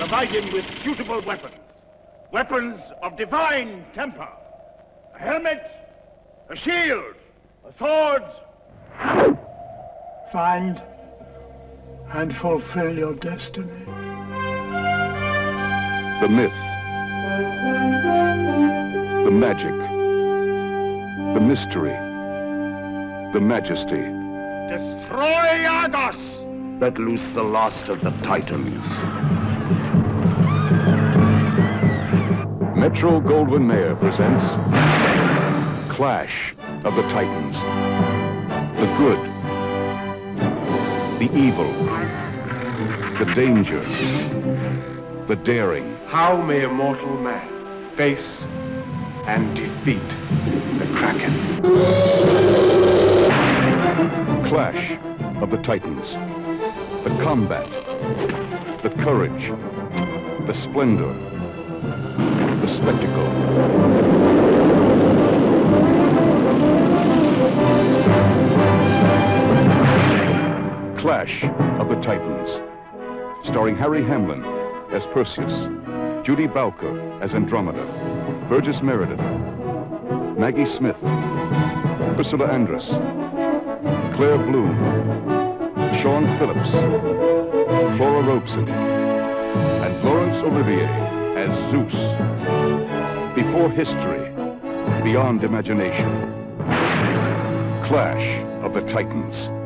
provide him with suitable weapons. Weapons of divine temper. A helmet, a shield, a sword. Find and fulfill your destiny. The myth. The magic. The mystery. The majesty. Destroy Argos! Let loose the last of the Titans. Metro Goldwyn Mayer presents Clash of the Titans. The good. The evil. The danger. The daring. How may a mortal man face and defeat the Kraken? Clash of the Titans. The combat. The courage. The splendor. Spectacle. Clash of the Titans. Starring Harry Hamlin as Perseus, Judi Bowker as Andromeda, Burgess Meredith, Maggie Smith, Ursula Andress, Claire Bloom, Siân Phillips, Flora Robson, and Laurence Olivier as Zeus. Before history, beyond imagination. Clash of the Titans.